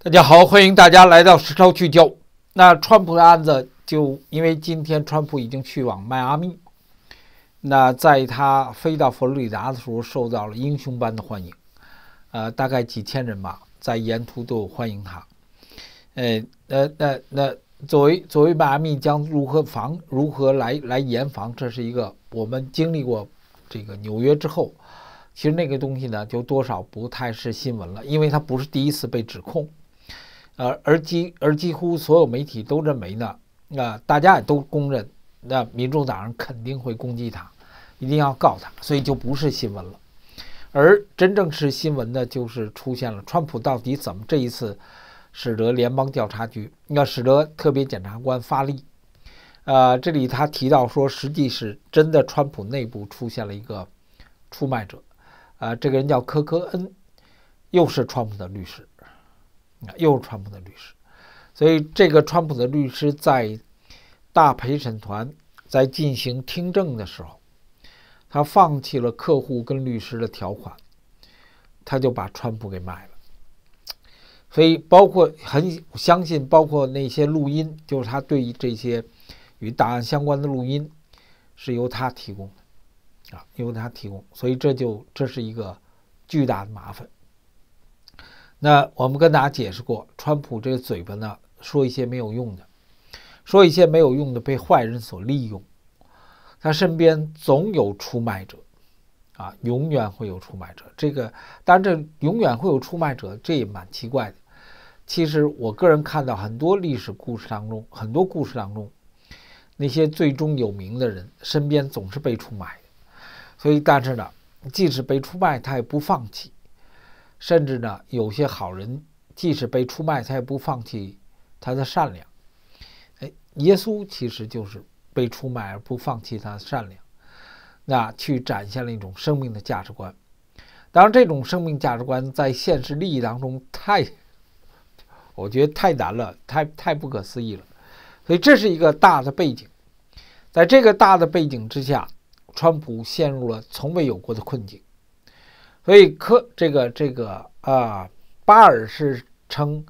大家好，欢迎大家来到实操聚焦。那川普的案子，就因为今天川普已经去往迈阿密，那在他飞到佛罗里达的时候，受到了英雄般的欢迎，呃，大概几千人吧，在沿途都有欢迎他。呃，那那那作为作为迈阿密将如何防如何来来严防，这是一个我们经历过这个纽约之后，其实那个东西呢，就多少不太是新闻了，因为他不是第一次被指控。呃，而几而几乎所有媒体都认为呢，那大家也都公认，那民主党人肯定会攻击他，一定要告他，所以就不是新闻了。而真正是新闻的，就是出现了川普到底怎么这一次使得联邦调查局，要使得特别检察官发力。呃，这里他提到说，实际是真的，川普内部出现了一个出卖者，啊，这个人叫科科恩，又是川普的律师。啊又是川普的律师，所以这个川普的律师在大陪审团在进行听证的时候，他放弃了客户跟律师的条款，他就把川普给卖了。所以，包括很相信，包括那些录音，就是他对于这些与档案相关的录音，是由他提供的啊，由他提供。所以，这就这是一个巨大的麻烦。那我们跟大家解释过，川普这个嘴巴呢，说一些没有用的，说一些没有用的，被坏人所利用。他身边总有出卖者，啊，永远会有出卖者。这个当然，这永远会有出卖者，这也蛮奇怪的。其实我个人看到很多历史故事当中，很多故事当中，那些最终有名的人身边总是被出卖的。所以，但是呢，即使被出卖，他也不放弃。甚至呢，有些好人即使被出卖，他也不放弃他的善良。哎，耶稣其实就是被出卖而不放弃他的善良，那去展现了一种生命的价值观。当然，这种生命价值观在现实利益当中太，我觉得太难了，太太不可思议了。所以这是一个大的背景，在这个大的背景之下，川普陷入了从未有过的困境。所以，科这个这个啊，巴尔是称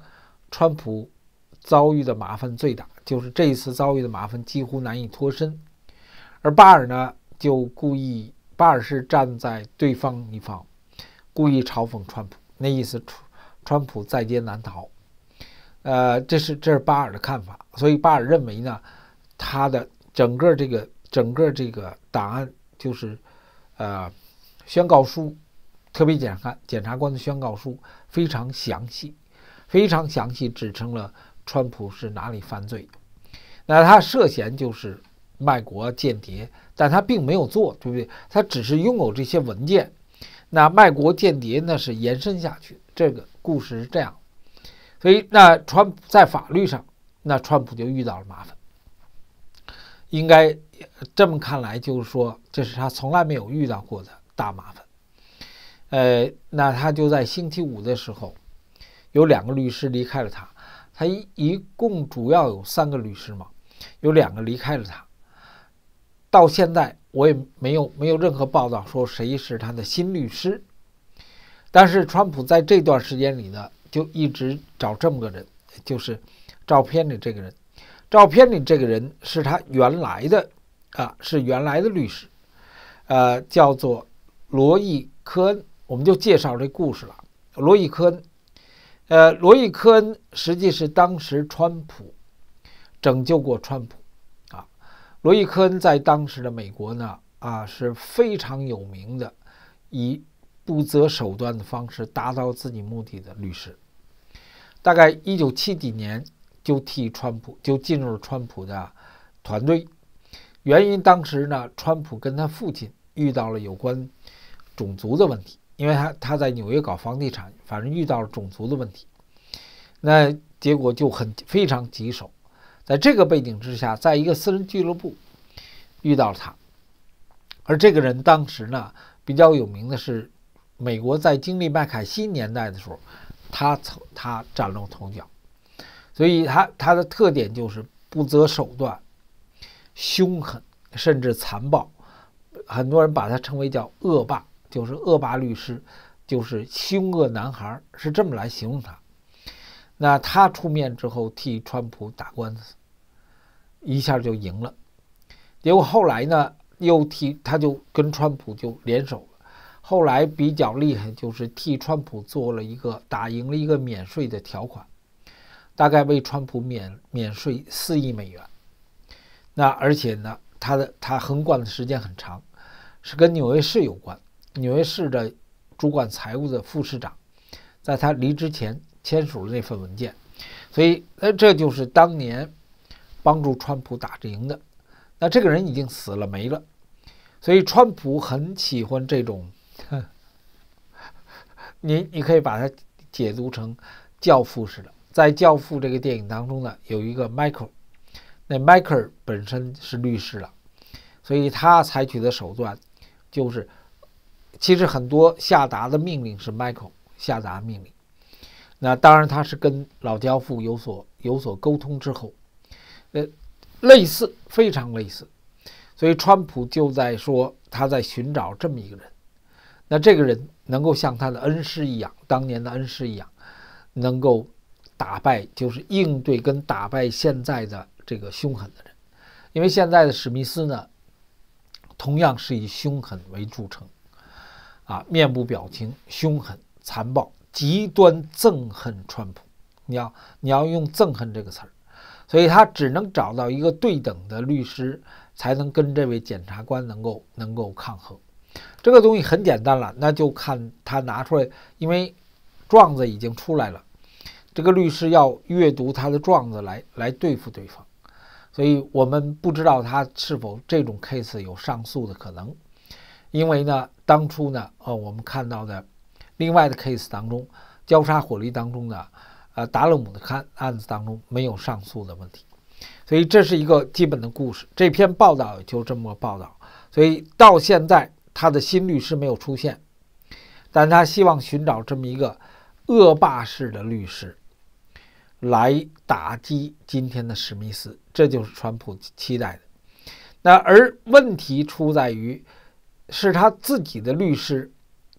川普遭遇的麻烦最大，就是这一次遭遇的麻烦几乎难以脱身。而巴尔呢，就故意，巴尔是站在对方一方，故意嘲讽川普，那意思川川普在劫难逃。呃，这是这是巴尔的看法。所以巴尔认为呢，他的整个这个整个这个档案就是呃宣告书。特别检察检察官的宣告书非常详细，非常详细指称了川普是哪里犯罪。那他涉嫌就是卖国间谍，但他并没有做，对不对？他只是拥有这些文件。那卖国间谍呢是延伸下去，这个故事是这样。所以那川普在法律上，那川普就遇到了麻烦。应该这么看来，就是说这是他从来没有遇到过的大麻烦。呃，那他就在星期五的时候，有两个律师离开了他。他一一共主要有三个律师嘛，有两个离开了他。到现在我也没有没有任何报道说谁是他的新律师。但是川普在这段时间里呢，就一直找这么个人，就是照片里这个人。照片里这个人是他原来的啊，是原来的律师，呃，叫做罗伊科恩。我们就介绍这故事了。罗伊·科恩，呃，罗伊·科恩实际是当时川普拯救过川普啊。罗伊·科恩在当时的美国呢，啊是非常有名的，以不择手段的方式达到自己目的的律师。大概一九七几年就替川普就进入了川普的团队，原因当时呢，川普跟他父亲遇到了有关种族的问题。因为他他在纽约搞房地产，反正遇到了种族的问题，那结果就很非常棘手。在这个背景之下，在一个私人俱乐部遇到了他，而这个人当时呢比较有名的是，美国在经历麦凯西年代的时候，他曾他崭露头角，所以他他的特点就是不择手段、凶狠甚至残暴，很多人把他称为叫恶霸。就是恶霸律师，就是凶恶男孩，是这么来形容他。那他出面之后替川普打官司，一下就赢了。结果后来呢，又替他就跟川普就联手了。后来比较厉害，就是替川普做了一个打赢了一个免税的条款，大概为川普免免税四亿美元。那而且呢，他的他横贯的时间很长，是跟纽约市有关。纽约市的主管财务的副市长，在他离职前。签署了那份文件，所以那这就是当年帮助川普打赢的。那这个人已经死了没了，所以川普很喜欢这种。你你可以把它解读成教父似的。在《教父》这个电影当中呢，有一个 Michael，那 Michael 本身是律师了，所以他采取的手段就是，其实很多下达的命令是 Michael 下达命令。那当然，他是跟老教父有所有所沟通之后，呃，类似，非常类似，所以川普就在说他在寻找这么一个人，那这个人能够像他的恩师一样，当年的恩师一样，能够打败，就是应对跟打败现在的这个凶狠的人，因为现在的史密斯呢，同样是以凶狠为著称，啊，面部表情凶狠残暴。极端憎恨川普，你要你要用憎恨这个词儿，所以他只能找到一个对等的律师，才能跟这位检察官能够能够抗衡。这个东西很简单了，那就看他拿出来，因为状子已经出来了，这个律师要阅读他的状子来来对付对方，所以我们不知道他是否这种 case 有上诉的可能，因为呢，当初呢，呃，我们看到的。另外的 case 当中，交叉火力当中的，呃，达勒姆的案案子当中没有上诉的问题，所以这是一个基本的故事。这篇报道就这么报道，所以到现在他的新律师没有出现，但他希望寻找这么一个恶霸式的律师，来打击今天的史密斯，这就是川普期待的。那而问题出在于，是他自己的律师。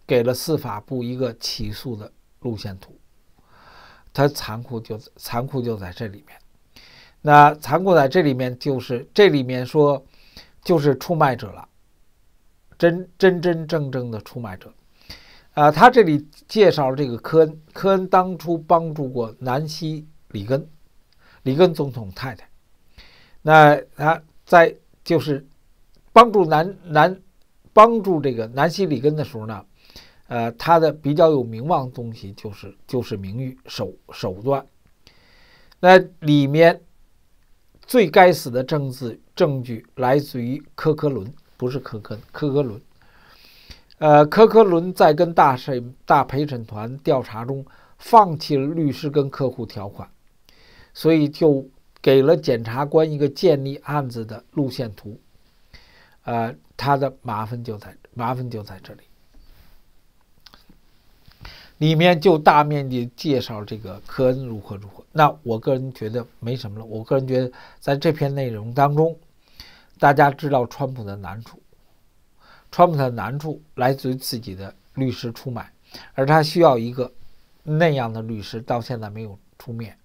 给了司法部一个起诉的路线图，他残酷就残酷就在这里面。那残酷在这里面就是这里面说，就是出卖者了，真真真正正的出卖者。啊，他这里介绍这个科恩，科恩当初帮助过南希里根，里根总统太太。那他在就是帮助南南帮助这个南希里根的时候呢？呃，他的比较有名望的东西就是就是名誉手手段。那里面最该死的证字证据来自于科科伦，不是科科科科伦。呃，科科伦在跟大审大陪审团调查中放弃了律师跟客户条款，所以就给了检察官一个建立案子的路线图。呃，他的麻烦就在麻烦就在这里。里面就大面积介绍这个科恩如何如何。那我个人觉得没什么了。我个人觉得，在这篇内容当中，大家知道川普的难处，川普的难处来自于自己的律师出卖，而他需要一个那样的律师，到现在没有出面。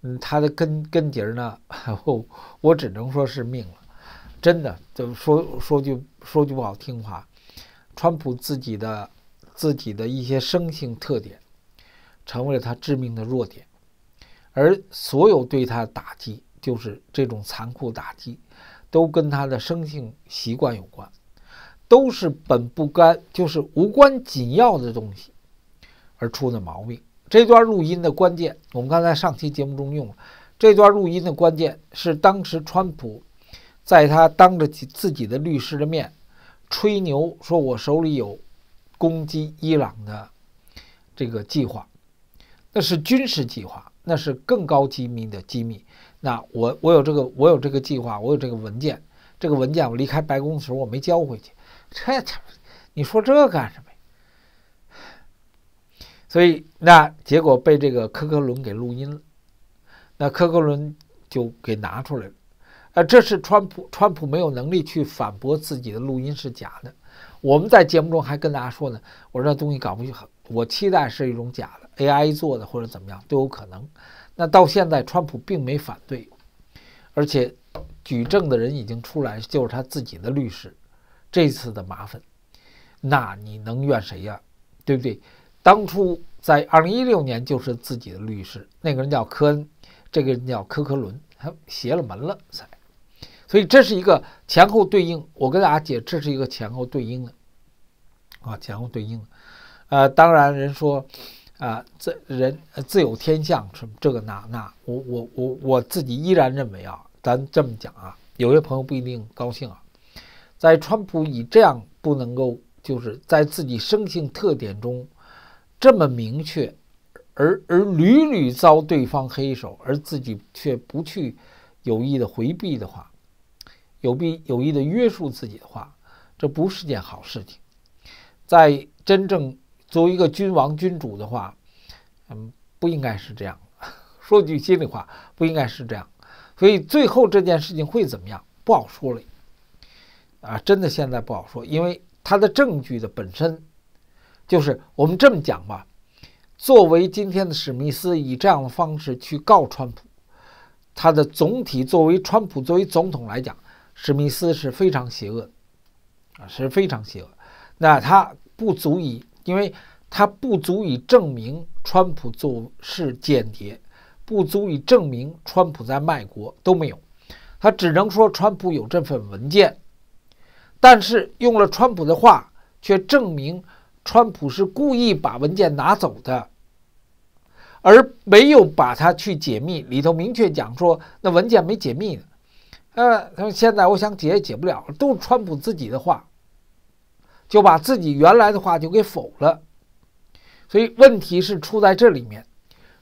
嗯，他的根根结呢，我我只能说是命了。真的，就说说句说句不好听话，川普自己的。自己的一些生性特点，成为了他致命的弱点，而所有对他的打击，就是这种残酷打击，都跟他的生性习惯有关，都是本不该，就是无关紧要的东西而出的毛病。这段录音的关键，我们刚才上期节目中用了。这段录音的关键是当时川普在他当着自己的律师的面吹牛，说我手里有。攻击伊朗的这个计划，那是军事计划，那是更高机密的机密。那我我有这个我有这个计划，我有这个文件，这个文件我离开白宫的时候我没交回去，这你说这干什么呀？所以那结果被这个科克伦给录音了，那科克伦就给拿出来了。啊，这是川普，川普没有能力去反驳自己的录音是假的。我们在节目中还跟大家说呢，我说这东西搞不好，我期待是一种假的。AI 做的或者怎么样都有可能。那到现在，川普并没反对，而且举证的人已经出来，就是他自己的律师。这次的麻烦，那你能怨谁呀？对不对？当初在二零一六年就是自己的律师，那个人叫科恩，这个人叫科科伦，他邪了门了才。所以这是一个前后对应。我跟大家解，这是一个前后对应的啊，前后对应的。呃，当然人说啊，自人自有天相，什么这个那那，我我我我自己依然认为啊，咱这么讲啊，有些朋友不一定高兴啊，在川普以这样不能够就是在自己生性特点中。这么明确，而而屡屡遭对方黑手，而自己却不去有意的回避的话，有必有意的约束自己的话，这不是件好事情。在真正作为一个君王君主的话，嗯，不应该是这样。说句心里话，不应该是这样。所以最后这件事情会怎么样，不好说了。啊，真的现在不好说，因为他的证据的本身。就是我们这么讲吧，作为今天的史密斯以这样的方式去告川普，他的总体作为川普作为总统来讲，史密斯是非常邪恶，啊是非常邪恶。那他不足以，因为他不足以证明川普做是间谍，不足以证明川普在卖国都没有，他只能说川普有这份文件，但是用了川普的话却证明。川普是故意把文件拿走的，而没有把它去解密。里头明确讲说，那文件没解密呢。呃，他说现在我想解也解不了，都是川普自己的话，就把自己原来的话就给否了。所以问题是出在这里面，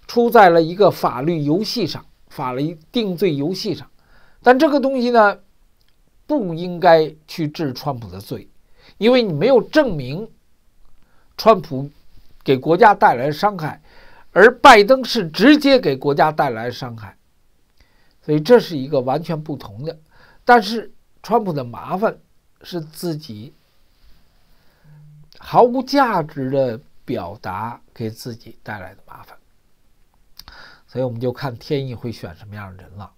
出在了一个法律游戏上，法律定罪游戏上。但这个东西呢，不应该去治川普的罪，因为你没有证明。川普给国家带来的伤害，而拜登是直接给国家带来伤害，所以这是一个完全不同的。但是川普的麻烦是自己毫无价值的表达给自己带来的麻烦，所以我们就看天意会选什么样的人了。